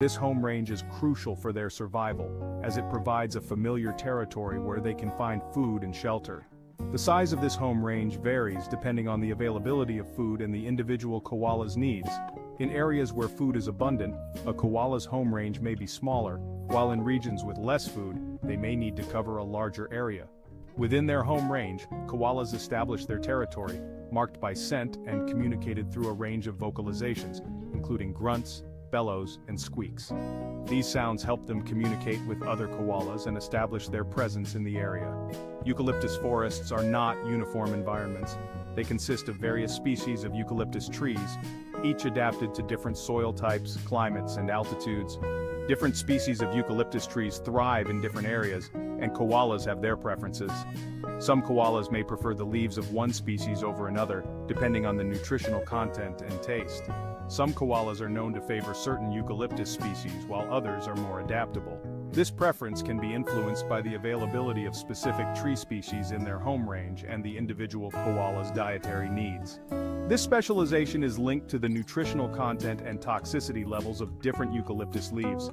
This home range is crucial for their survival, as it provides a familiar territory where they can find food and shelter. The size of this home range varies depending on the availability of food and the individual koala's needs. In areas where food is abundant, a koala's home range may be smaller, while in regions with less food, they may need to cover a larger area. Within their home range, koalas establish their territory, marked by scent and communicated through a range of vocalizations, including grunts, bellows, and squeaks. These sounds help them communicate with other koalas and establish their presence in the area. Eucalyptus forests are not uniform environments. They consist of various species of eucalyptus trees, each adapted to different soil types, climates, and altitudes. Different species of eucalyptus trees thrive in different areas, and koalas have their preferences. Some koalas may prefer the leaves of one species over another, depending on the nutritional content and taste. Some koalas are known to favor certain eucalyptus species while others are more adaptable. This preference can be influenced by the availability of specific tree species in their home range and the individual koala's dietary needs. This specialization is linked to the nutritional content and toxicity levels of different eucalyptus leaves.